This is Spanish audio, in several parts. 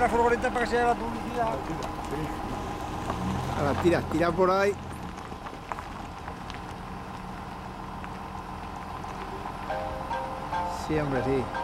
la furgoneta para que se haga la publicidad. Ahora tira, tira por ahí. Sí, hombre, sí.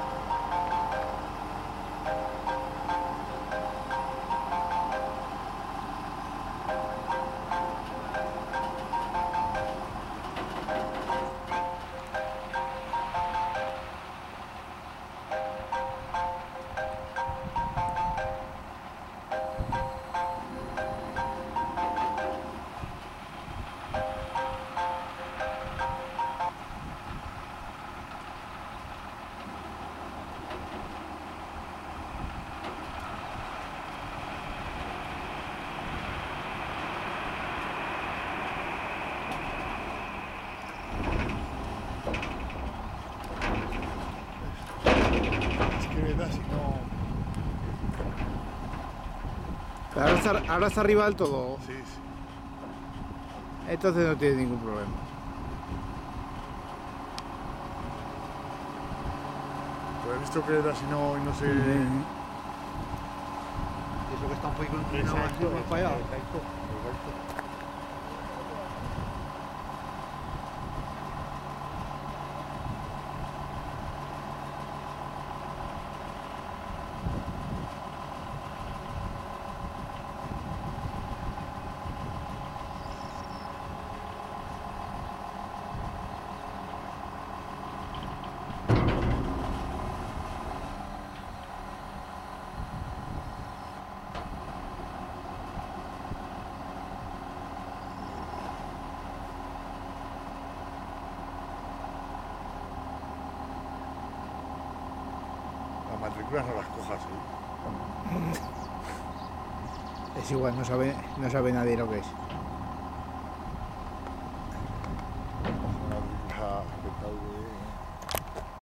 Ahora está, ahora está arriba del todo. Sí, sí. Entonces no tiene ningún problema. Pues he visto que da si no y no sé. Eso que está un poquito inclinado así, más para las matrículas no las cojas. ¿eh? Es igual, no sabe, no sabe nadie lo que es.